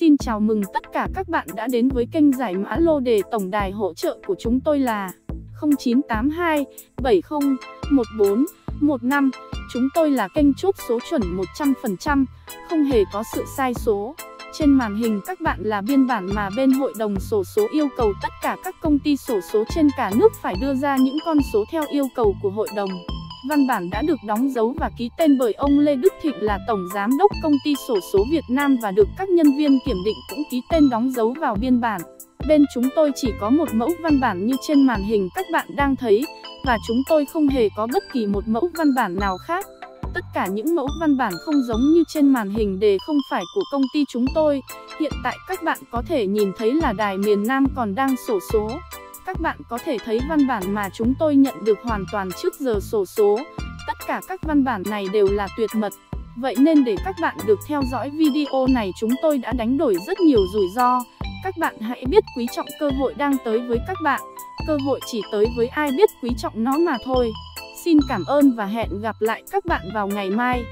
xin chào mừng tất cả các bạn đã đến với kênh giải mã lô đề tổng đài hỗ trợ của chúng tôi là 0982 70 14 15. Chúng tôi là kênh chốt số chuẩn 100%, không hề có sự sai số. Trên màn hình các bạn là biên bản mà bên hội đồng sổ số yêu cầu tất cả các công ty sổ số trên cả nước phải đưa ra những con số theo yêu cầu của hội đồng. Văn bản đã được đóng dấu và ký tên bởi ông Lê Đức Thịnh là Tổng Giám đốc Công ty Sổ số Việt Nam và được các nhân viên kiểm định cũng ký tên đóng dấu vào biên bản. Bên chúng tôi chỉ có một mẫu văn bản như trên màn hình các bạn đang thấy, và chúng tôi không hề có bất kỳ một mẫu văn bản nào khác. Tất cả những mẫu văn bản không giống như trên màn hình đề không phải của công ty chúng tôi. Hiện tại các bạn có thể nhìn thấy là đài miền Nam còn đang sổ số. Các bạn có thể thấy văn bản mà chúng tôi nhận được hoàn toàn trước giờ sổ số. Tất cả các văn bản này đều là tuyệt mật. Vậy nên để các bạn được theo dõi video này chúng tôi đã đánh đổi rất nhiều rủi ro. Các bạn hãy biết quý trọng cơ hội đang tới với các bạn. Cơ hội chỉ tới với ai biết quý trọng nó mà thôi. Xin cảm ơn và hẹn gặp lại các bạn vào ngày mai.